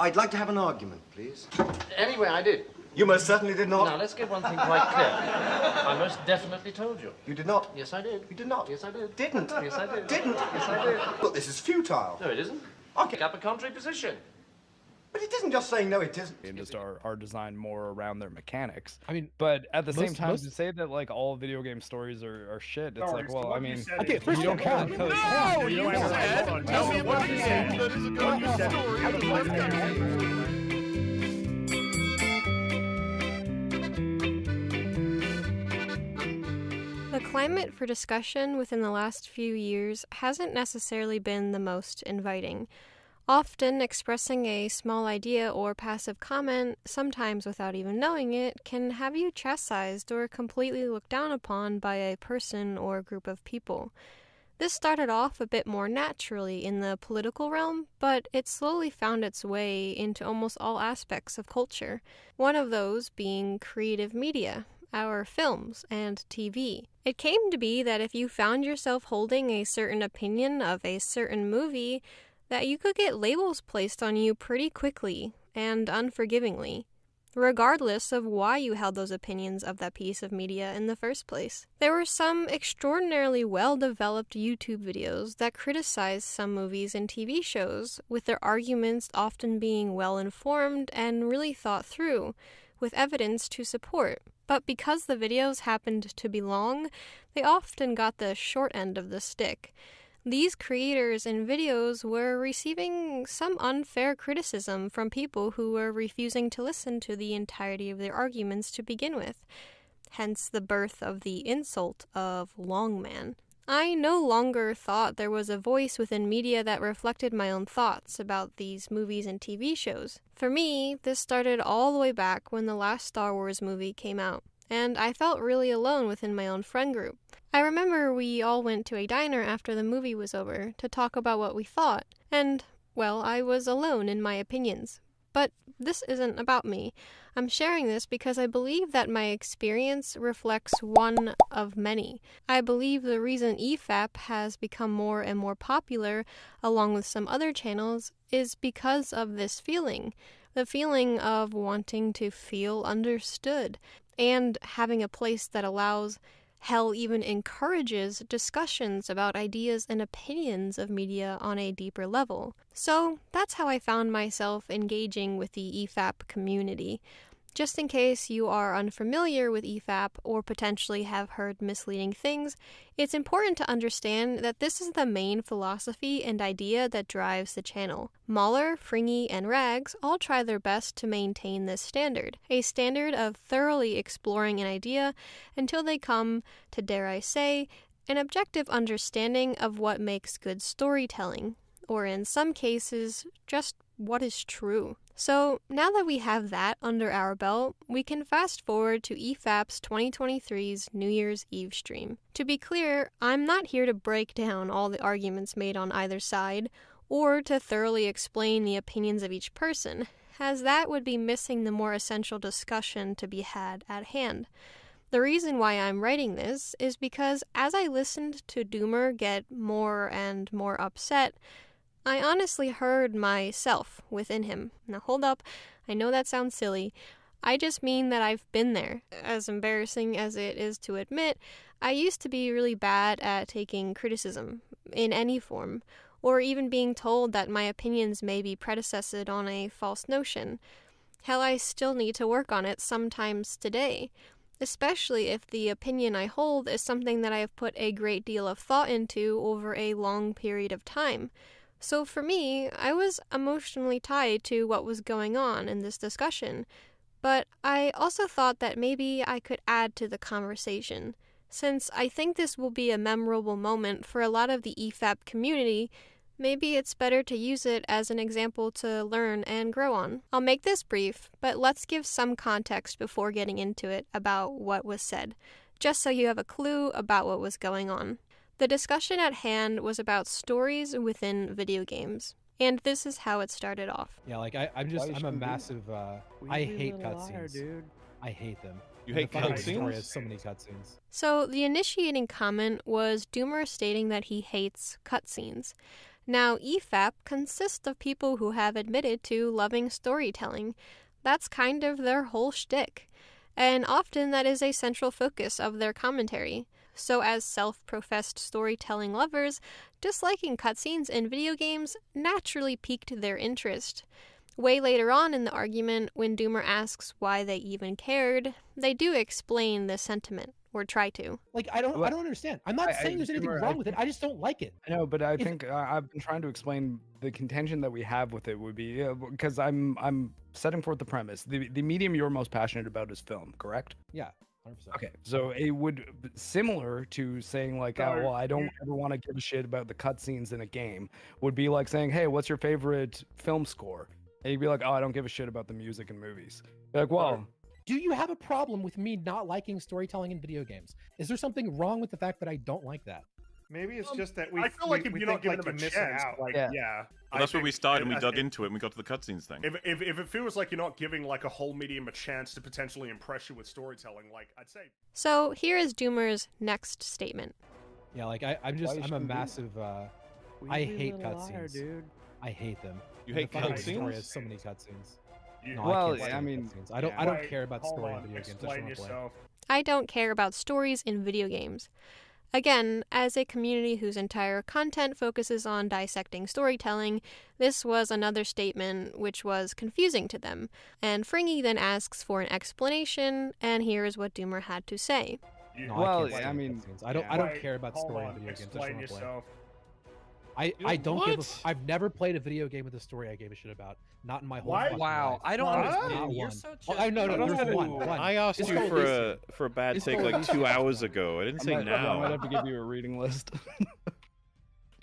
I'd like to have an argument, please. Anyway, I did. You most certainly did not. Now, let's get one thing quite clear. I most definitely told you. You did not. Yes, I did. You did not. Yes, I did. Didn't. Yes, I did. Didn't. Yes, I did. Look, this is futile. No, it isn't. Okay. Pick up a contrary position. But it isn't just saying no, it isn't. and just are, are designed more around their mechanics. I mean, But at the same time, most- to say that like all video game stories are, are shit, it's No, like, well, I one you mean, said Okay, is- first you don't count. care all, the code. no, You you what said- said? Tell me what you said. That is a good You story. how the Let's go. The climate for discussion within the last few years hasn't necessarily been the most inviting. Often, expressing a small idea or passive comment, sometimes without even knowing it, can have you chastised or completely looked down upon by a person or group of people. This started off a bit more naturally in the political realm, but it slowly found its way into almost all aspects of culture. One of those being creative media, our films and TV. It came to be that if you found yourself holding a certain opinion of a certain movie, that you could get labels placed on you pretty quickly and unforgivingly, regardless of why you held those opinions of that piece of media in the first place. There were some extraordinarily well developed YouTube videos that criticized some movies and TV shows, with their arguments often being well informed and really thought through, with evidence to support. But because the videos happened to be long, they often got the short end of the stick. These creators and videos were receiving some unfair criticism from people who were refusing to listen to the entirety of their arguments to begin with, hence the birth of the insult of Longman. I no longer thought there was a voice within media that reflected my own thoughts about these movies and TV shows. For me, this started all the way back when the last Star Wars movie came out, and I felt really alone within my own friend group. I remember we all went to a diner after the movie was over to talk about what we thought, and, well, I was alone in my opinions. But this isn't about me. I'm sharing this because I believe that my experience reflects one of many. I believe the reason EFAP has become more and more popular, along with some other channels, is because of this feeling the feeling of wanting to feel understood and having a place that allows hell even encourages discussions about ideas and opinions of media on a deeper level. So that's how I found myself engaging with the EFAP community. Just in case you are unfamiliar with EFAP or potentially have heard misleading things, it's important to understand that this is the main philosophy and idea that drives the channel. Mauler, Fringy, and Rags all try their best to maintain this standard, a standard of thoroughly exploring an idea until they come to, dare I say, an objective understanding of what makes good storytelling, or in some cases, just what is true. So, now that we have that under our belt, we can fast forward to EFAP's 2023's New Year's Eve stream. To be clear, I'm not here to break down all the arguments made on either side, or to thoroughly explain the opinions of each person, as that would be missing the more essential discussion to be had at hand. The reason why I'm writing this is because as I listened to Doomer get more and more upset, I honestly heard myself within him. Now hold up, I know that sounds silly. I just mean that I've been there. As embarrassing as it is to admit, I used to be really bad at taking criticism, in any form, or even being told that my opinions may be predecessed on a false notion. Hell, I still need to work on it sometimes today, especially if the opinion I hold is something that I have put a great deal of thought into over a long period of time. So for me, I was emotionally tied to what was going on in this discussion, but I also thought that maybe I could add to the conversation. Since I think this will be a memorable moment for a lot of the EFAP community, maybe it's better to use it as an example to learn and grow on. I'll make this brief, but let's give some context before getting into it about what was said, just so you have a clue about what was going on. The discussion at hand was about stories within video games, and this is how it started off. Yeah, like I, I'm just, I'm a massive. Uh, I hate cutscenes. I hate them. You And hate the cutscenes? has so many cutscenes. So, the initiating comment was Doomer stating that he hates cutscenes. Now, EFAP consists of people who have admitted to loving storytelling. That's kind of their whole shtick. And often that is a central focus of their commentary. So, as self professed storytelling lovers, disliking cutscenes in video games naturally piqued their interest. Way later on in the argument, when Doomer asks why they even cared, they do explain the sentiment, or try to. Like I don't I don't understand. I'm not I- I- saying there's anything I wrong with it. I just don't like it. I know, but I If- think uh, I've been trying to explain the contention that we have with it would be because I'm I'm setting forth the premise. The the medium you're most passionate about is film, correct? Yeah, 100%. Okay, so it would similar to saying like, oh, well, I don't ever want to give a shit about the cutscenes in a game. Would be like saying, hey, what's your favorite film score? And you'd be like, oh, I don't give a shit about the music in movies. Be like, well, Do you have a problem with me not liking storytelling in video games? Is there something wrong with the fact that I don't like that? Maybe it's Um, just that we. I feel we- like if we you're not think, giving like, them a you're missing chance, out. like Yeah. yeah, Well, that's where we started and we dug think into it and we got to the cutscenes thing. If, if, if it feels like you're not giving like a whole medium a chance to potentially impress you with storytelling, like I'd say So, here is Doomer's next statement. Yeah, like I, I'm just I'm a massive. Uh, I hate cutscenes. dude. I hate them. You And hate the fucking story cutscenes? has so many cutscenes. you, No, Well, I, I mean, cutscenes. I don't. I don't care about hold story on, in video games. I just Explain want to play. yourself. I don't care about stories in video games. Again, as a community whose entire content focuses on dissecting storytelling, this was another statement which was confusing to them. And Fringy then asks for an explanation, and here is what Doomer had to say. No, Well, I, I mean. I don't. yeah. I don't care about hold story on, in video games. I just Explain want to play. Yourself. I, You I don't give. A, what? I've never played a video game with a story I gave a shit about. Not in my whole Why? fucking Wow, life. I don't What? understand. Not You're one. such Oh, a- I no no. There's one. One. I asked It's you for a for a bad It's take like two hours ago. I didn't I say might, I might have to give you a reading list.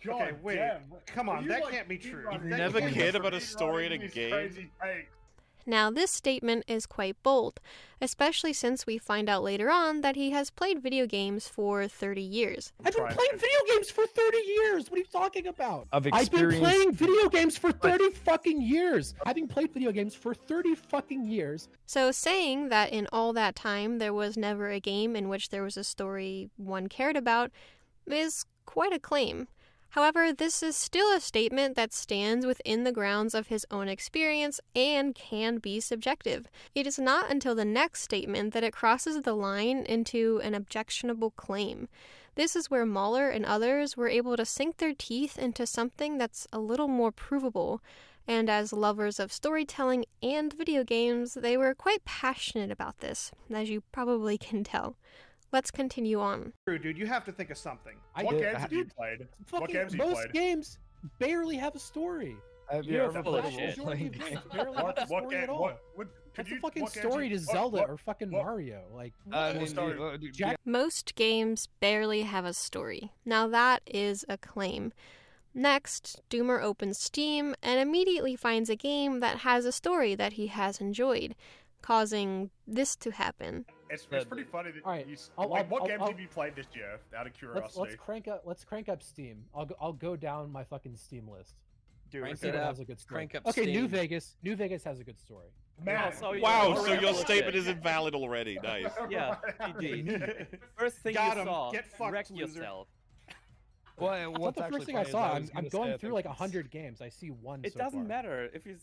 God Okay, wait, damn. come on, that like, can't be true. that You've never cared about a story in a these game? Crazy takes. Now, this statement is quite bold, especially since we find out later on that he has played video games for 30 years. I've been playing video games for 30 years. What are you talking about? Of experience. I've been playing video games for 30 fucking years. Having played video games for 30 fucking years. So, saying that in all that time there was never a game in which there was a story one cared about is quite a claim. However, this is still a statement that stands within the grounds of his own experience and can be subjective. It is not until the next statement that it crosses the line into an objectionable claim. This is where Mauler and others were able to sink their teeth into something that's a little more provable. And as lovers of storytelling and video games, they were quite passionate about this, as you probably can tell. Let's continue on. True, dude. You have to think of something. I What did- games I- have you played? What Fucking, games have you most played? games barely have a story. Have you You're ever full of played a shit. role-playing Majority of game? games barely have a What, what story game? at all. What, what, could What's you, the fucking what games story you- to what- Zelda what- or fucking what- Mario? Like, I What mean, story? do- uh, do- Jack- Most games barely have a story. Now, that is a claim. Next, Doomer opens Steam and immediately finds a game that has a story that he has enjoyed, causing this to happen. It's, The- it's pretty funny that All right, you. s- I'll- like, I'll- what I'll- games I'll- have you played this year? Out of let's curiosity. let's crank up let's crank up Steam. I'll go, I'll go down my fucking Steam list. Dude, Crank if See it up, has a good story. crank up okay, New Vegas. New Vegas has a good story. Man, so Wow, so your statement shit. is invalid already. Nice. Yeah, GG. First thing Got you 'em. saw, Get fucked, wreck loser. yourself. Well, That's not what's the first thing I saw. I'm, I'm gonna going say through like a hundred games. I see one. It so doesn't far. matter if you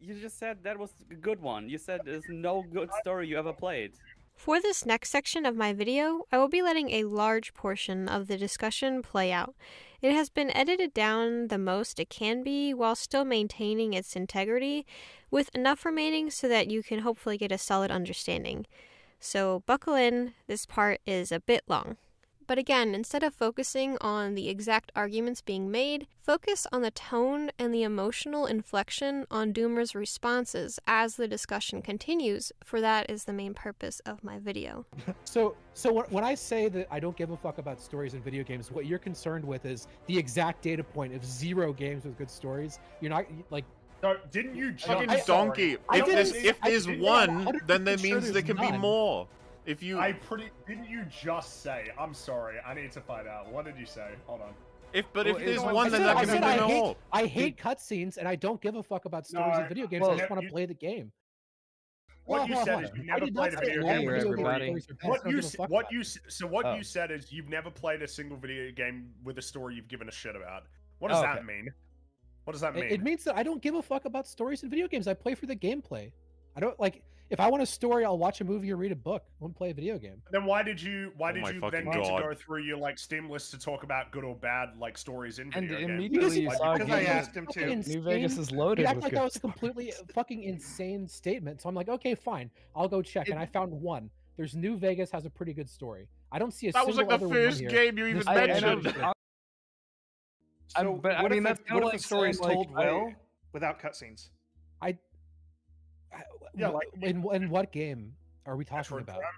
you just said that was a good one. You said there's no good story you ever played. For this next section of my video, I will be letting a large portion of the discussion play out. It has been edited down the most it can be while still maintaining its integrity, with enough remaining so that you can hopefully get a solid understanding. So buckle in, this part is a bit long. But again, instead of focusing on the exact arguments being made, focus on the tone and the emotional inflection on Doomer's responses as the discussion continues, for that is the main purpose of my video. So, so when, when I say that I don't give a fuck about stories in video games, what you're concerned with is the exact data point of zero games with good stories. You're not like No, didn't you just Fucking I- donkey. I If didn't there's if there's one, then that means there's there can be more. If you I pretty didn't you just say? I'm sorry, I need to find out. What did you say? Hold on. if but Well, if there's like- one, I then that I, can said be I more. hate, I hate cutscenes and I don't give a fuck about stories No, in video games. well, I just want to play the game. What Hold you said is on. you I never did not played a say video game with a everybody. stories are bad. I What you give a s- fuck what you so what Oh. you said is you've never played a single video game with a story you've given a shit about. What does Oh, that mean? What does that It, mean? it means that I don't give a fuck about stories in video games. I play for the gameplay. I don't like if I want a story, I'll watch a movie or read a book. I won't play a video game. then why did you why Oh did you fucking then need to go through your like Steam list to talk about good or bad like stories in And video games? immediately you Why'd saw Because I asked him to. insane. New Vegas is You loaded act with like that was a completely fucking insane statement. So I'm like, okay, fine. I'll go check. And I found one. There's New Vegas has a pretty good story. I don't see a That was single like the other one first here. game you even This- I- mentioned. I'm- I'm- I- So but I what mean, if that's the, what if like the story is saying, like, told I- well without cutscenes? I, Yeah, wh- like- in in what game are we talking Metroid about? Prime?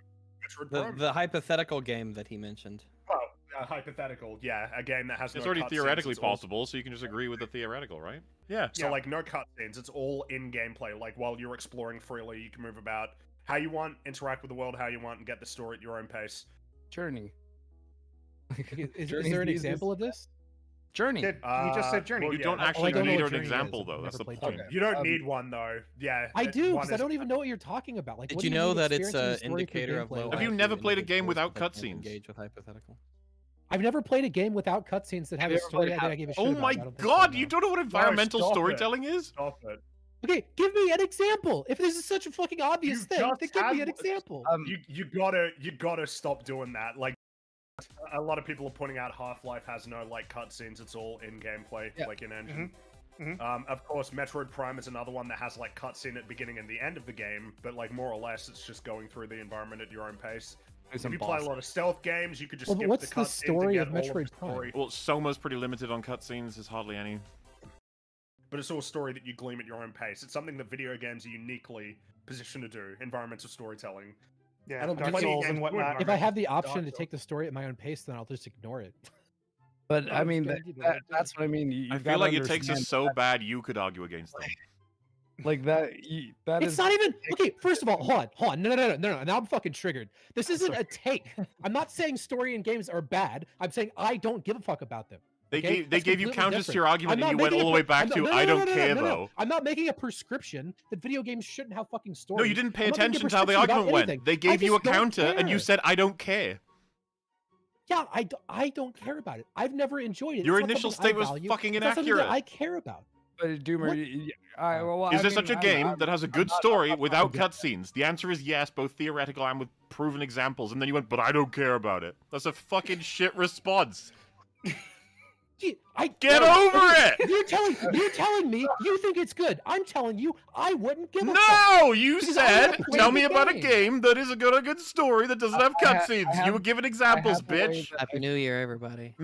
Metroid The Prime? the hypothetical game that he mentioned. Well, uh, hypothetical, yeah, a game that has It's no already theoretically it's all- possible, so you can just agree with the theoretical, right? Yeah. So Yeah. like no cutscenes, it's all in gameplay. Like while you're exploring freely, you can move about how you want, interact with the world how you want, and get the story at your own pace. Journey. Okay, Is, is there an example of this? Journey. Did, you just Uh, said Journey. well, You yeah, don't that's- actually I don't need an Journey is. example, I've though. That's the point. Journey. You don't Um, need one though. Yeah, I do because I don't even know what you're talking about. Like, Did what you know that it's experiencing an the story through indicator of low Have you never played a game without cutscenes? Engage with hypothetical. I've never played a game without cutscenes that have Have a story played I I gave a shit Oh my I don't think so, god, you don't know what environmental stop storytelling is? Stop it. Okay, give me an example. If this is such a fucking obvious You thing, then give me an example. Um, You you gotta you gotta stop doing that. Like a lot of people are pointing out Half Life has no like cutscenes. It's all in gameplay, Yeah. like in engine. Mhm. Mhm. Um, of course, Metroid Prime is another one that has like cutscene at the beginning and the end of the game, but like more or less, it's just going through the environment at your own pace. There's If some you play a lot of stealth games, you could just Well, but skip what's the the story of get all Metroid the story. Well, Soma's pretty limited on cutscenes. There's hardly any. But it's all a story that you glean at your own pace. It's something that video games are uniquely positioned to do. Environmental storytelling. Yeah, I don't Dark Souls and whatnot. if I have the option to take the story at my own pace, then I'll just ignore it. But I mean, that, that, that's what I mean. You, I feel like it takes us understand so bad you could argue against them. like that. You, that It's is- not even okay. First of all, hold on, hold on. No, no, no, no, no, no. Now I'm fucking triggered. This isn't a take. I'm not saying story and games are bad. I'm saying I don't give a fuck about them. They Okay? gave they That's gave you completely counters to your argument, and you went all the way back not- to no, no, I don't no, no, care no, no. though. I'm not making a prescription that video games shouldn't have fucking stories. No, you didn't pay I'm not making a attention to how the argument went. They gave you a just don't counter, and you said I don't care. Yeah, I, d- I don't care about it. I've never enjoyed it. Your It's initial something state was fucking It's that inaccurate. I care about. But Doomer, What? y- y- I, well, Is I there mean, such a I'm- game I'm- that has a I'm good not- I'm story not without cutscenes? The answer is yes, both theoretical and with proven examples. And then you went, but I don't care about it. That's a fucking shit response. Gee, I Get no, over okay, it! You're telling you're telling me you think it's good. I'm telling you I wouldn't give a fuck. No, you Because said, tell the me about a game. game that is a good, a good story that doesn't have I ha- I cutscenes. You were giving examples, bitch. Happy New Year, everybody.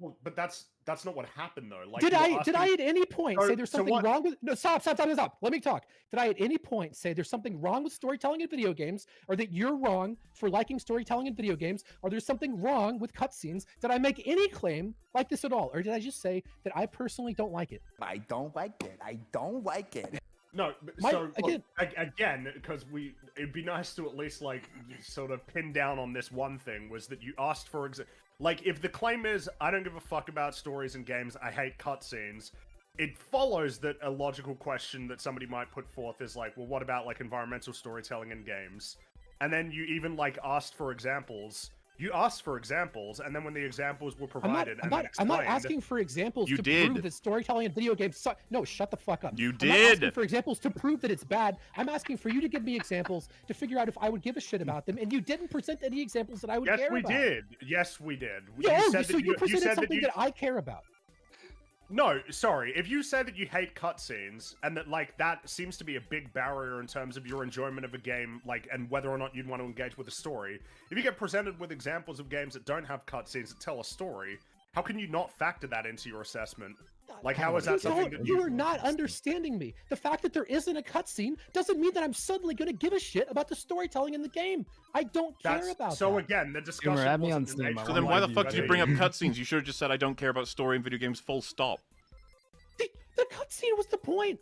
Well, but that's that's not what happened though. Like did you're I did I at any point So- say there's so something what- wrong with no stop stop stop stop let me talk did I at any point say there's something wrong with storytelling in video games or that you're wrong for liking storytelling in video games or there's something wrong with cutscenes did I make any claim like this at all or did I just say that I personally don't like it I don't like it. I don't like it. No, My- so again- ag- again, because we, it'd be nice to at least like sort of pin down on this one thing was that you asked for exa- like if the claim is I don't give a fuck about stories and games, I hate cutscenes. It follows that a logical question that somebody might put forth is like, well, what about like environmental storytelling in games? And then you even like asked for examples. You asked for examples, and then when the examples were I'm not provided, I'm not, then I'm not asking for examples You to did. prove that storytelling in video games suck. No, shut the fuck up. You did. I'm not asking did. for examples to prove that it's bad. I'm asking for you to give me examples to figure out if I would give a shit about them, and you didn't present any examples that I would Yes, care we about. did. Yes, we did. Yeah, you oh, said so that you, you, you presented said that something you, that I care about. No, sorry. If you say that you hate cutscenes and that like that seems to be a big barrier in terms of your enjoyment of a game, like and whether or not you'd want to engage with a story, if you get presented with examples of games that don't have cutscenes that tell a story, how can you not factor that into your assessment? Like, how is You that something that you you? are not understanding me. The fact that there isn't a cutscene doesn't mean that I'm suddenly going to give a shit about the storytelling in the game. I don't care That's about so that. again, the discussion. add me on the Steam, So then why the fuck did you bring up cutscenes? You should have just said I don't care about story in video games. Full stop. the, the cutscene was the point.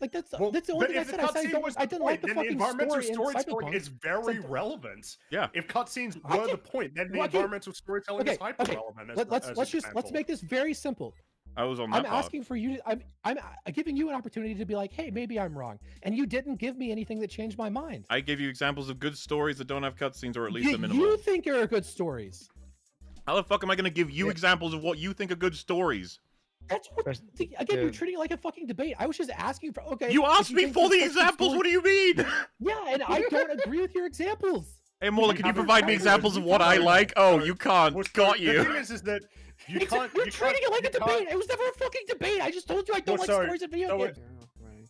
Like that's Well, that's the only thing I said. I said I, don't, was I didn't point, like the then fucking environmental story in storytelling Cyberpunk. is very Like- relevant. Yeah. If cutscenes were the point, then the well, environmental storytelling Okay, is hyper okay. relevant. As, Let, let's as let's just let's make this very simple. I was on that I'm part. asking for you to I'm I'm uh, giving you an opportunity to be like, hey, maybe I'm wrong, and you didn't give me anything that changed my mind. I gave you examples of good stories that don't have cutscenes, or at least you, the minimum. you think are good stories. How the fuck am I going to give you examples of what you think are good stories? That's what. see, Again, you're treating it like a fucking debate. I was just asking for. Okay. You if asked me think for the examples. story- What do you mean? Yeah, and I don't agree with your examples. Hey, Mauler, can you provide me examples of what I like? Oh, you can't. Well, so Got The you. thing is, is that you It's can't. you're you treating can't, it like a you can't- debate. It was never a fucking debate. I just told you I don't Well, like so- stories in video oh, so games.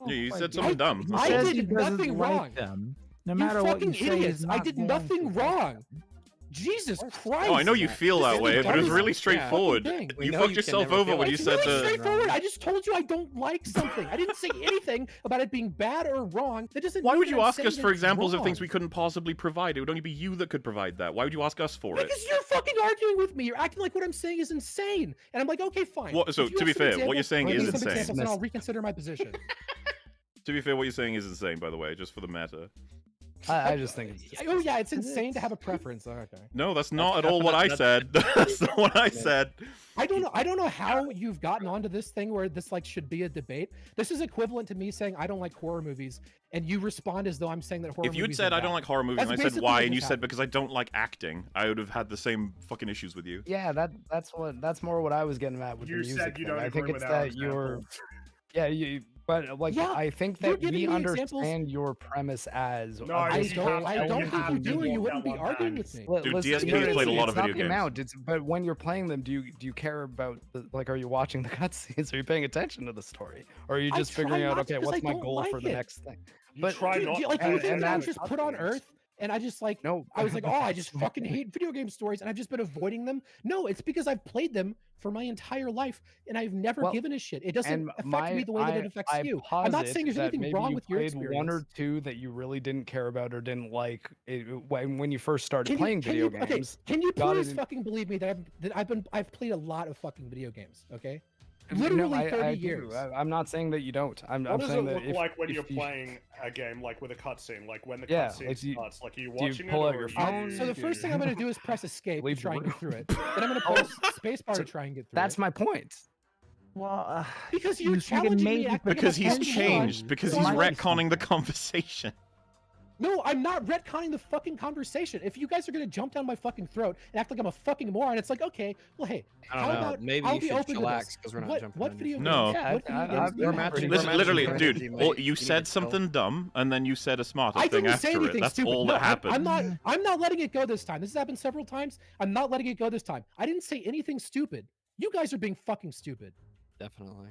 Yeah, you oh, said God. something dumb. He I did he doesn't nothing like wrong. them. No You matter what you fucking say, idiots! he's I did nothing to. wrong. Jesus Christ! Oh, I know you feel that, that is way, but it was really straightforward. thing. You fucked you yourself never over feel when you It's said really the. straightforward. I just told you I don't like something. I didn't say anything about it being bad or wrong. That doesn't. Why would you I'm ask us for it's examples of things we couldn't possibly provide? It would only be you that could provide that. Why would you ask us for it? Because you're fucking arguing with me. You're acting like what I'm saying is insane. And I'm like, okay, fine. What- so, to be some fair, what you're examples, saying give is me some insane. examples and I'll reconsider my position. To be fair, what you're saying is insane, by the way, just for the meta. I, I just think it's just oh yeah, it's insane to have a preference. Oh, okay. No, that's not at all what I said. That's not what I said. I don't know. I don't know how you've gotten onto this thing where this like should be a debate. This is equivalent to me saying I don't like horror movies, and you respond as though I'm saying that horror. Movies. If you'd said are I don't like horror movies, That's and I said why, and you just said because I don't like acting, I would have had the same fucking issues with you. Yeah, that that's what that's more what I was getting at with You the music you thing. don't I think agree it's with our that you're yeah, you but uh, like Yeah, I think that we me examples- understand your premise as No, a I you don't. to- I don't have think you do, or you wouldn't be arguing back. with me. Dude, listen, DSP no, has played a lot of video games. amount, it's- but when you're playing them, do you do you care about the like? Are you watching the cutscenes? Are you paying attention to the story? Or are you just try figuring out not to okay, 'cause what's I my don't goal for like the next thing? You But- try Do, not like you think I was just put on games. Earth, and I just like No, I was like, oh, I just fucking hate video game stories, and I've just been avoiding them. No, it's because I've played them for my entire life, and I've never Well, given a shit. It doesn't affect my, me the way that it affects I you. I'm not saying there's anything wrong you with your experience. one or two that you really didn't care about or didn't like it, when when you first started Can you- playing can video you, okay, games. can you please in- fucking believe me that I've that I've been I've played a lot of fucking video games. Okay, No, literally I- 30 I do. years. I, I'm not saying that you don't. I'm, What I'm does it saying look that if, like when you're you- playing a game like with a cutscene? Like when the Yeah, cutscene like, do you- starts, like are you do you watching pull it? out or your are you- phone? So the first thing I'm gonna do is press escape to Leave the try and get through it. Then I'm gonna press spacebar to try and get through That's it. That's my point. Well, uh, Because you you're challenging made me. me acting like Because he's changed. Because he's I'm retconning the conversation. No, I'm not retconning the fucking conversation. If you guys are gonna jump down my fucking throat and act like I'm a fucking moron, it's like, okay, well, hey, I don't how know. about Maybe I'll you be should open to chillax, this. 'cause we're not what, jumping what video. No. Yeah, what video I- I- games you we're matching- Listen, literally, strategy, dude, mate. well, You you said something dumb, and then you said a smarter I thing didn't say after it. anything That's stupid. all no, that happened. I'm not. I'm not letting it go this time. This has happened several times. I'm not letting it go this time. I didn't say anything stupid. You guys are being fucking stupid. Definitely.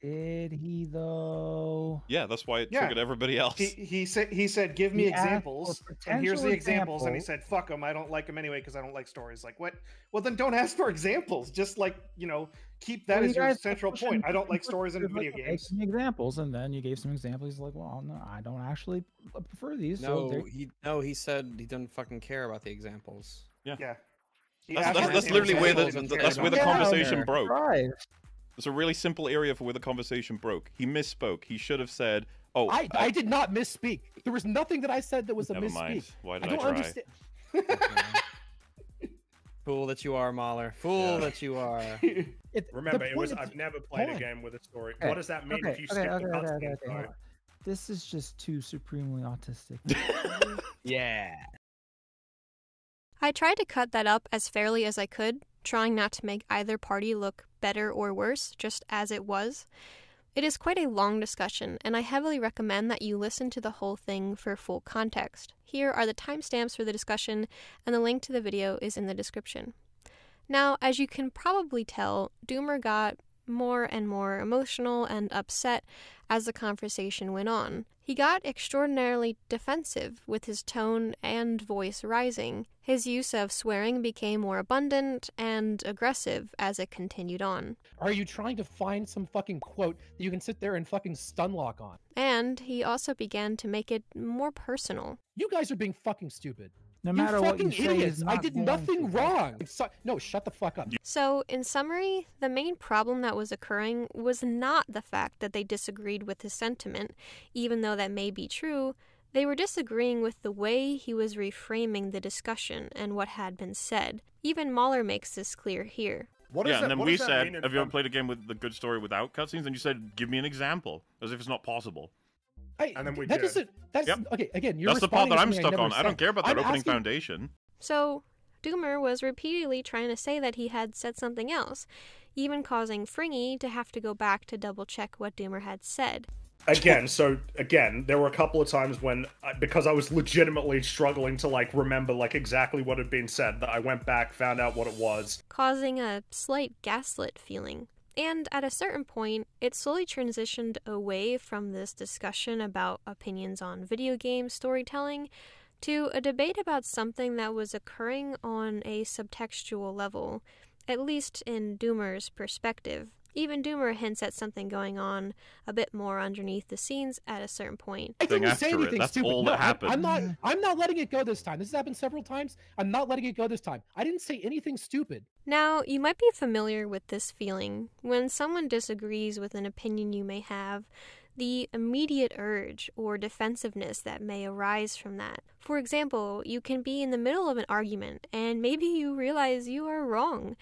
Did he though? Yeah, that's why it Yeah. triggered everybody else. He, he said he said give me He examples and here's the potential examples and he said fuck them I don't like them anyway because I don't like stories like what well then don't ask for examples just like you know keep that Well, you as your central point I don't like stories in video games Give me examples, and then you gave some examples. He's like, well, no, I don't actually prefer these. No, there- he no, he said he doesn't fucking care about the examples. Yeah. yeah That's, that's, that's literally where the, and he didn't that's where the about conversation broke. right. It's a really simple area for where the conversation broke. He misspoke. He should have said, "Oh, I, I did not misspeak. There was nothing that I said that was a Never misspeak. mind. Why I did I, don't try? understand. Fool that you are, Mauler. Fool Yeah. that you are. It, Remember, it was I've never played a game with a story. Okay, What does that mean if you okay, skip okay, the okay, cutscene? okay, okay, hold though? on. This is just too supremely autistic. Yeah. I tried to cut that up as fairly as I could, trying not to make either party look better or worse, just as it was. It is quite a long discussion, and I heavily recommend that you listen to the whole thing for full context. Here are the timestamps for the discussion, and the link to the video is in the description. Now, as you can probably tell, Doomer got more and more emotional and upset as the conversation went on. He got extraordinarily defensive, with his tone and voice rising. His use of swearing became more abundant and aggressive as it continued on. Are you trying to find some fucking quote that you can sit there and fucking stun lock on? And he also began to make it more personal. You guys are being fucking stupid. No you matter what you fucking say, idiots. I did nothing wrong. So- no, shut the fuck up. So, in summary, the main problem that was occurring was not the fact that they disagreed with his sentiment, even though that may be true. They were disagreeing with the way he was reframing the discussion and what had been said. Even Mauler makes this clear here. What yeah, does and that- then what we said, "Have you ever played a game with the good story without cutscenes?" And you said, "Give me an example," as if it's not possible. I, And then we that did. doesn't. That's Yep. okay. Again, you're That's the part that I'm stuck never on. I don't care about that I'm opening asking- foundation. So, Doomer was repeatedly trying to say that he had said something else, even causing Fringy to have to go back to double check what Doomer had said. again so again there were a couple of times when because i was legitimately struggling to like remember like exactly what had been said that i went back found out what it was causing a slight gaslit feeling. And at a certain point, it slowly transitioned away from this discussion about opinions on video game storytelling to a debate about something that was occurring on a subtextual level, at least in Doomer's perspective. Even Doomer hints at something going on a bit more underneath the scenes at a certain point. I didn't say after it. anything That's stupid. all no, that happened. I'm not. I'm not letting it go this time. This has happened several times. I'm not letting it go this time. I didn't say anything stupid. Now, you might be familiar with this feeling. When someone disagrees with an opinion you may have, the immediate urge or defensiveness that may arise from that. For example, you can be in the middle of an argument and maybe you realize you are wrong,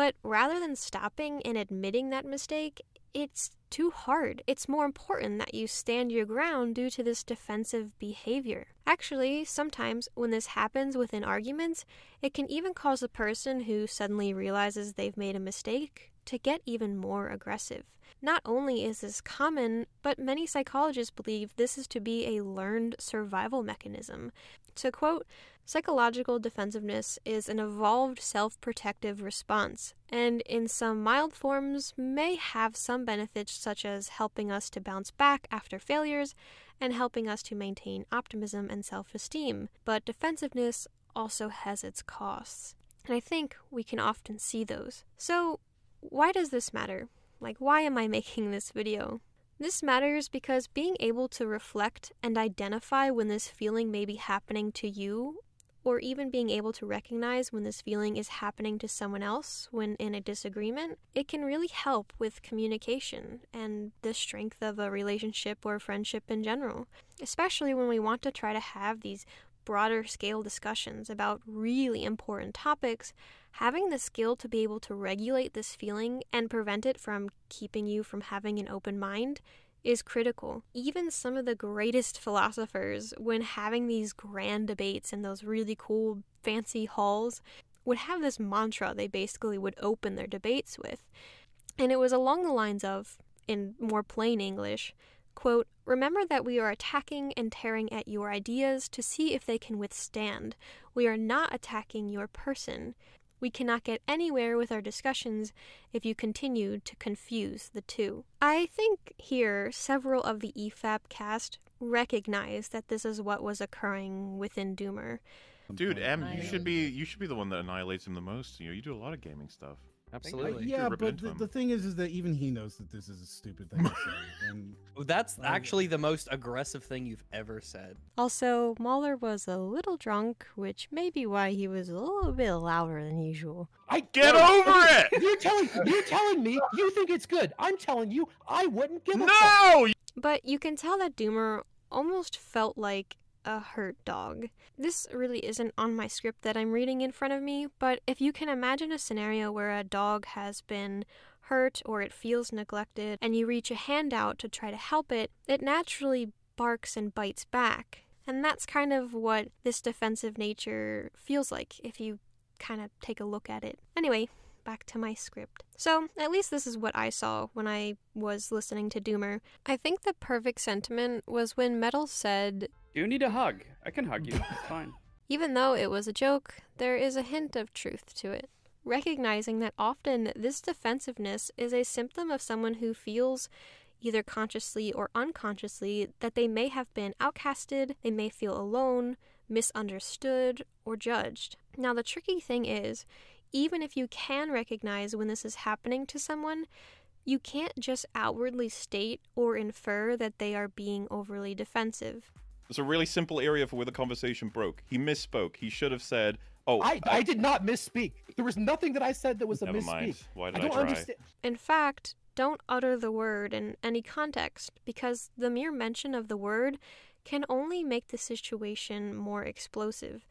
but rather than stopping and admitting that mistake, it's too hard. It's more important that you stand your ground due to this defensive behavior. Actually, sometimes when this happens within arguments, it can even cause the person who suddenly realizes they've made a mistake to get even more aggressive. Not only is this common, but many psychologists believe this is to be a learned survival mechanism. To quote, psychological defensiveness is an evolved self protective response, and in some mild forms may have some benefits such as helping us to bounce back after failures and helping us to maintain optimism and self esteem. But defensiveness also has its costs, and I think we can often see those. So, why does this matter? Like, why am I making this video? This matters because being able to reflect and identify when this feeling may be happening to you, or even being able to recognize when this feeling is happening to someone else when in a disagreement, it can really help with communication and the strength of a relationship or friendship in general, especially when we want to try to have these broader scale discussions about really important topics, having the skill to be able to regulate this feeling and prevent it from keeping you from having an open mind is critical. Even some of the greatest philosophers, when having these grand debates in those really cool, fancy halls, would have this mantra they basically would open their debates with. And it was along the lines of, in more plain English, quote, Remember that we are attacking and tearing at your ideas to see if they can withstand. We are not attacking your person. We cannot get anywhere with our discussions if you continue to confuse the two. I think here several of the EFAP cast recognize that this is what was occurring within Doomer. Dude, M, you should be you should be the one that annihilates him the most. You know, you do a lot of gaming stuff. Absolutely. You yeah, could rip it but the, the thing is, is that even he knows that this is a stupid thing to say. And That's actually the most aggressive thing you've ever said. Also, Mauler was a little drunk, which may be why he was a little bit louder than usual. I Get no, over it! You're telling you're telling me you think it's good. I'm telling you I wouldn't give a fuck. No! But you can tell that Doomer almost felt like a hurt dog. This really isn't on my script that I'm reading in front of me, but if you can imagine a scenario where a dog has been hurt or it feels neglected and you reach a hand out to try to help it, it naturally barks and bites back. And that's kind of what this defensive nature feels like if you kind of take a look at it. Anyway, back to my script. So, at least this is what I saw when I was listening to Doomer. I think the perfect sentiment was when Metal said, Do you need a hug. I can hug you. It's fine. even though it was a joke, there is a hint of truth to it. Recognizing that often this defensiveness is a symptom of someone who feels, either consciously or unconsciously, that they may have been outcasted, they may feel alone, misunderstood, or judged. Now, the tricky thing is, even if you can recognize when this is happening to someone, you can't just outwardly state or infer that they are being overly defensive. It's a really simple area for where the conversation broke. He misspoke. He should have said, "Oh, I, I did not misspeak. There was nothing that I said that was a Never misspeak. mind. Why did I don't try? understand. In fact, don't utter the word in any context because the mere mention of the word can only make the situation more explosive.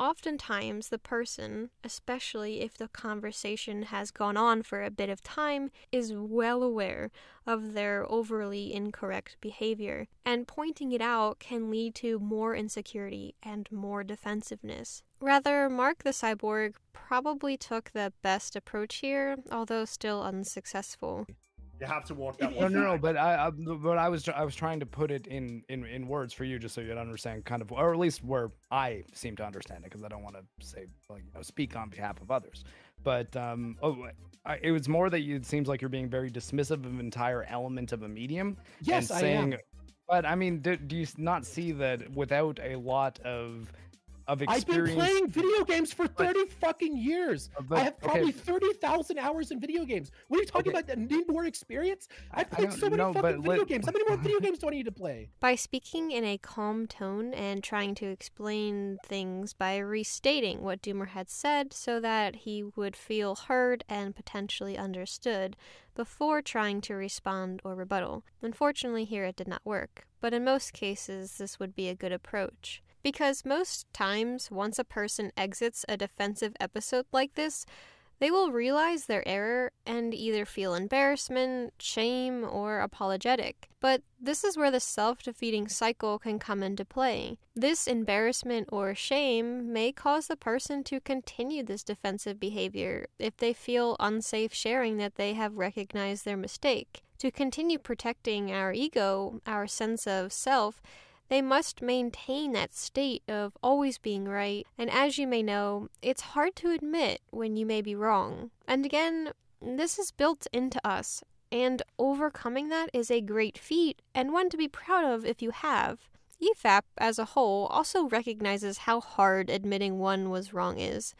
Oftentimes the person, especially if the conversation has gone on for a bit of time, is well aware of their overly incorrect behavior, and pointing it out can lead to more insecurity and more defensiveness. Rather, Mark the Cyborg probably took the best approach here, although still unsuccessful. You have to walk that No, one. no, no. back. But I, I, but I was, I was trying to put it in, in, in words for you, just so you'd understand, kind of, or at least where I seem to understand it, because I don't want to say, like, you know, speak on behalf of others. But um, oh, I, it was more that you, it seems like you're being very dismissive of an entire element of a medium. Yes, and I saying, am. But I mean, do, do you not see that without a lot of, of I've been playing video games for 30 fucking years. But- I have okay. probably 30,000 hours in video games. What are you talking Okay. about? Need more experience? I've played so many know, fucking video let- games. How many more video games do I need to play? By speaking in a calm tone and trying to explain things by restating what Doomer had said so that he would feel heard and potentially understood before trying to respond or rebuttal. Unfortunately, here it did not work, but in most cases, this would be a good approach. Because most times, once a person exits a defensive episode like this, they will realize their error and either feel embarrassment, shame, or apologetic. But this is where the self defeating cycle can come into play. This embarrassment or shame may cause the person to continue this defensive behavior if they feel unsafe sharing that they have recognized their mistake. To continue protecting our ego, our sense of self, they must maintain that state of always being right, and as you may know, it's hard to admit when you may be wrong. And again, this is built into us, and overcoming that is a great feat and one to be proud of if you have. EFAP as a whole also recognizes how hard admitting one was wrong is.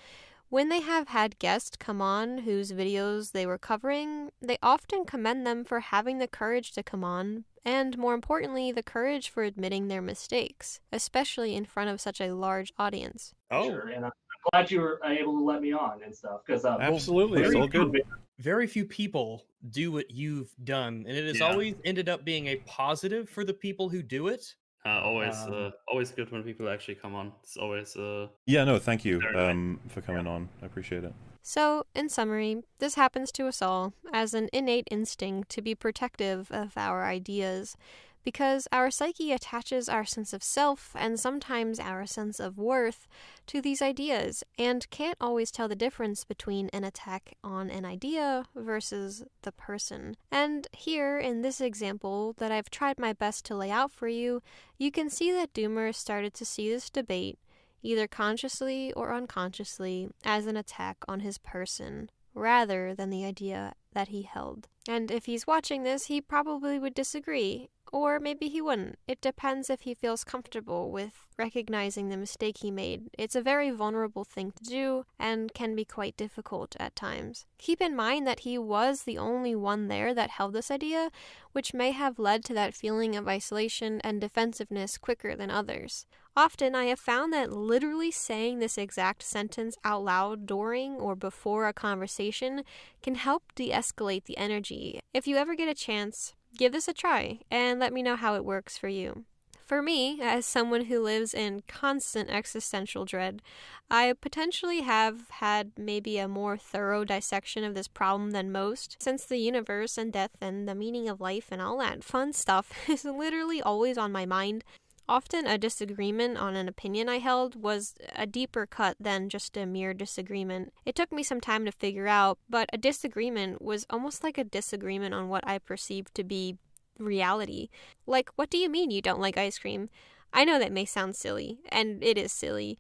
When they have had guests come on whose videos they were covering, they often commend them for having the courage to come on, and more importantly, the courage for admitting their mistakes, especially in front of such a large audience. Sure, and I'm glad you were able to let me on and stuff because um, Absolutely, it's very all good. few- Very few people do what you've done, and it has Yeah. always ended up being a positive for the people who do it. Uh, always, Um, uh, always good when people actually come on. It's always uh, Yeah, no, thank you um, for coming on. I appreciate it. So, in summary, this happens to us all as an innate instinct to be protective of our ideas, because our psyche attaches our sense of self and sometimes our sense of worth to these ideas and can't always tell the difference between an attack on an idea versus the person. And here, in this example that I've tried my best to lay out for you, you can see that Doomer started to see this debate either consciously or unconsciously, as an attack on his person, rather than the idea that he held. And if he's watching this, he probably would disagree. Or maybe he wouldn't. It depends if he feels comfortable with recognizing the mistake he made. It's a very vulnerable thing to do and can be quite difficult at times. Keep in mind that he was the only one there that held this idea, which may have led to that feeling of isolation and defensiveness quicker than others. Often, I have found that literally saying this exact sentence out loud during or before a conversation can help de escalate the energy. If you ever get a chance, give this a try and let me know how it works for you. For me, as someone who lives in constant existential dread, I potentially have had maybe a more thorough dissection of this problem than most, since the universe and death and the meaning of life and all that fun stuff is literally always on my mind. Often, a disagreement on an opinion I held was a deeper cut than just a mere disagreement. It took me some time to figure out, but a disagreement was almost like a disagreement on what I perceived to be reality. Like, what do you mean you don't like ice cream? I know that may sound silly, and it is silly.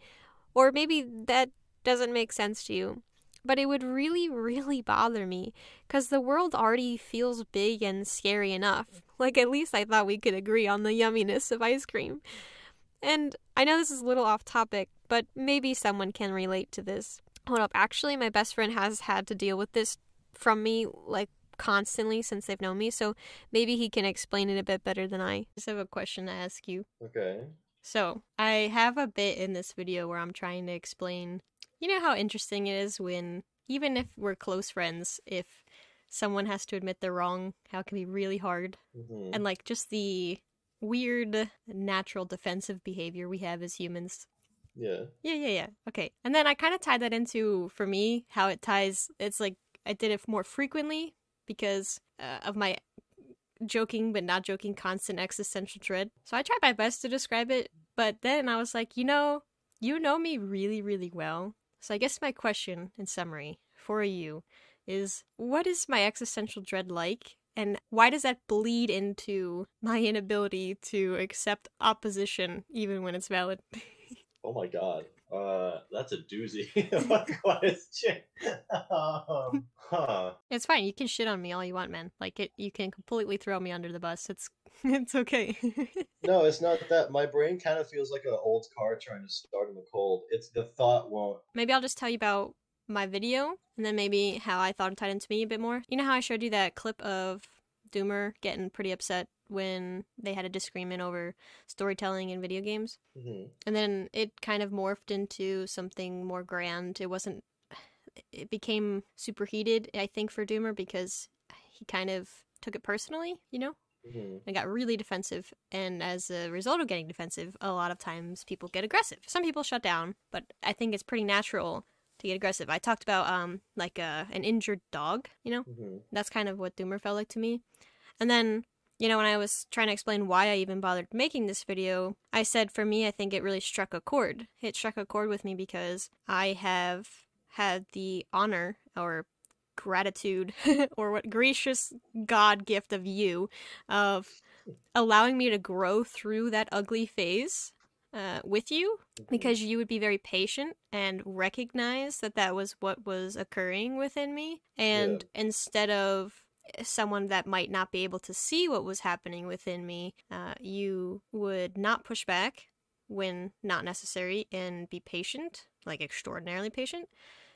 Or maybe that doesn't make sense to you. But it would really, really bother me, because the world already feels big and scary enough. Like, at least I thought we could agree on the yumminess of ice cream. And I know this is a little off topic, but maybe someone can relate to this. Hold up, actually, my best friend has had to deal with this from me, like, constantly since they've known me, so maybe he can explain it a bit better than I. I just have a question to ask you. Okay. So, I have a bit in this video where I'm trying to explain. You know how interesting it is when, even if we're close friends, if someone has to admit they're wrong, how it can be really hard. Mhm. And, like, just the weird natural defensive behavior we have as humans. Yeah. Yeah, yeah, yeah. Okay. And then I kind of tied that into, for me, how it ties. It's like I did it more frequently because uh, of my joking but not joking constant existential dread. So I tried my best to describe it, but then I was like, you know, you know me really, really well. So I guess my question, in summary, for you is what is my existential dread like? And why does that bleed into my inability to accept opposition even when it's valid? Oh my god. Uh, that's a doozy of a question. um, huh. It's fine. You can shit on me all you want, man. Like it, you can completely throw me under the bus. It's it's okay. No, it's not that. My brain kind of feels like an old car trying to start in the cold. It's the thought won't. maybe I'll just tell you about my video and then maybe how I thought it tied into me a bit more. You know how I showed you that clip of Doomer getting pretty upset when they had a disagreement over storytelling in video games? Mhm. And then it kind of morphed into something more grand. It wasn't it became superheated, I think, for Doomer because he kind of took it personally, you know? Mhm. and got really defensive. And as a result of getting defensive, a lot of times people get aggressive. Some people shut down, but I think it's pretty natural to get aggressive. I talked about um like a, an injured dog, you know? Mhm. That's kind of what Doomer felt like to me. And then, you know, when I was trying to explain why I even bothered making this video, I said for me, I think it really struck a chord. It struck a chord with me because I have had the honor or gratitude or what gracious god gift of you of allowing me to grow through that ugly phase uh, with you because you would be very patient and recognize that that was what was occurring within me. And instead of someone that might not be able to see what was happening within me uh, you would not push back when not necessary and be patient like extraordinarily patient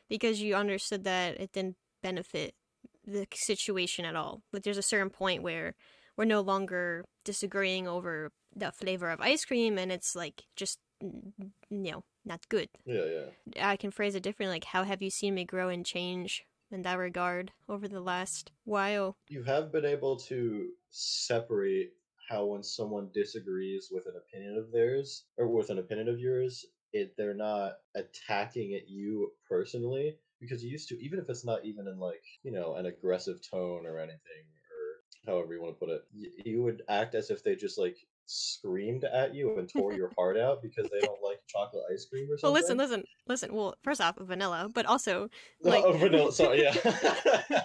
because you understood that it didn't benefit the situation at all. Like there's a certain point where we're no longer disagreeing over the flavor of ice cream and it's like just you know, not good. Yeah, yeah. I can phrase it differently like how have you seen me grow and change in that regard over the last while? You have been able to separate how when someone disagrees with an opinion of theirs or with an opinion of yours, it they're not attacking at you personally because you used to even if it's not even in like you know an aggressive tone or anything or however you want to put it you would act as if they just like screamed at you and tore your heart out because they don't like chocolate ice cream or something Well, listen, listen, listen. Well, first off, vanilla, but also Oh, like vanilla, sorry, yeah.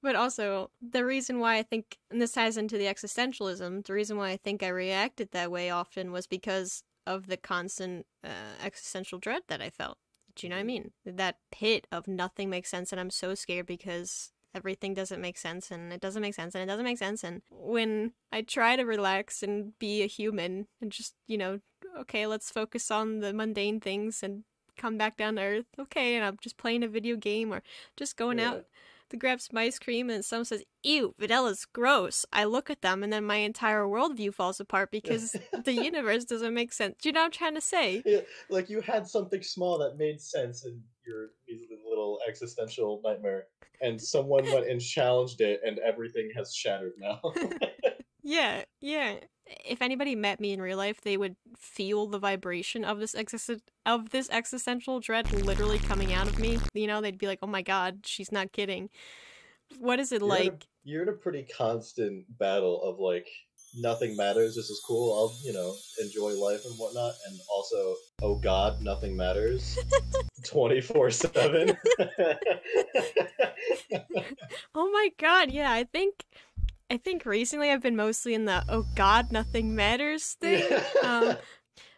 But also, the reason why I think, and this ties into the existentialism, the reason why I think I reacted that way often was because of the constant uh, existential dread that I felt. Do you know what I mean? That pit of nothing makes sense, and I'm so scared because everything doesn't make sense, and it doesn't make sense, and it doesn't make sense. And when I try to relax and be a human and just, you know, okay, let's focus on the mundane things and come back down to earth, okay, and I'm just playing a video game or just going out to grab some ice cream and someone says, Ew, vanilla's gross. I look at them and then my entire worldview falls apart because the universe doesn't make sense. Do you know what I'm trying to say? Yeah, like you had something small that made sense and your measly little existential nightmare, and someone went and challenged it, and everything has shattered now. Yeah, yeah. If anybody met me in real life, they would feel the vibration of this existen- of this existential dread literally coming out of me. You know, they'd be like, "Oh my god, she's not kidding." What is it You're in a- like? you're in a pretty constant battle of like nothing matters. This is cool. I'll you know enjoy life and whatnot, and also oh god, nothing matters. Twenty four seven. Oh my god, yeah, I think I think recently I've been mostly in the oh god, nothing matters thing. Um,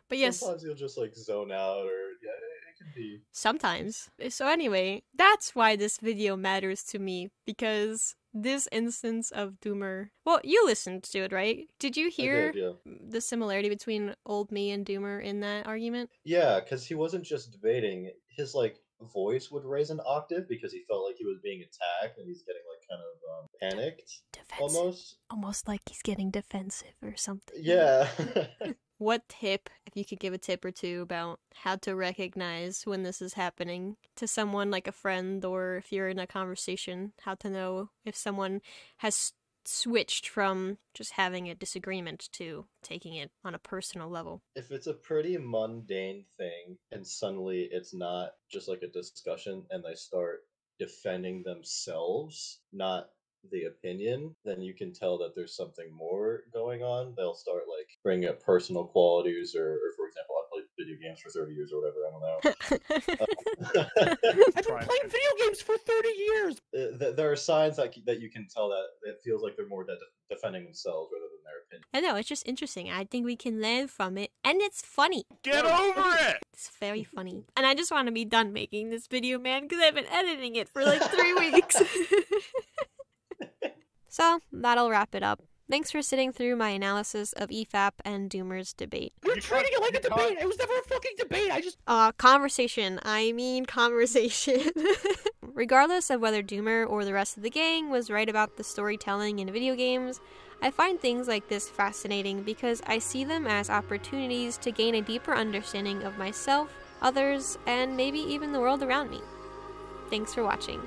but yes, Sometimes you'll just like zone out, or yeah, it can be. sometimes. So anyway, that's why this video matters to me because this instance of Doomer. Well, you listened to it, right? Did you hear yeah. the similarity between old me and Doomer in that argument? Yeah, because he wasn't just debating. His like voice would raise an octave because he felt like he was being attacked, and he's getting like kind of um, panicked, almost. Almost like he's getting defensive or something. Yeah. What tip, if you could give a tip or two about how to recognize when this is happening to someone like a friend or if you're in a conversation, how to know if someone has switched from just having a disagreement to taking it on a personal level. If it's a pretty mundane thing and suddenly it's not just like a discussion and they start defending themselves, not the opinion, then you can tell that there's something more going on. They'll start like bringing up personal qualities, or, or for example, I played video games for 30 years or whatever. I don't know. I've been playing video games for 30 years. Uh, th- there are signs that c- that you can tell that it feels like they're more de- defending themselves rather than their opinion. I know, it's just interesting. I think we can learn from it, and it's funny. Get over it! It's very funny. And I just want to be done making this video, man, because I've been editing it for like three weeks. So, that'll wrap it up. Thanks for sitting through my analysis of EFAP and Doomer's debate. You're treating it like a debate. It was never a fucking debate. I just Uh, conversation. I mean conversation. Regardless of whether Doomer or the rest of the gang was right about the storytelling in video games, I find things like this fascinating because I see them as opportunities to gain a deeper understanding of myself, others, and maybe even the world around me. Thanks for watching.